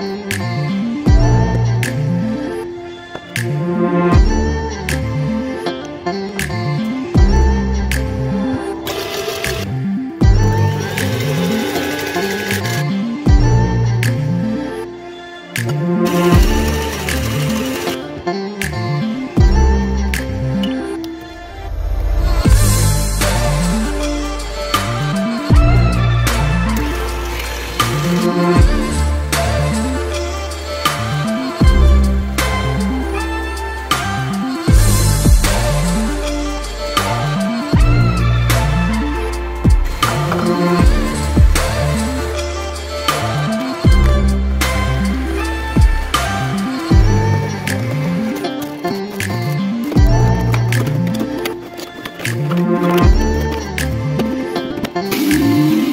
Música you.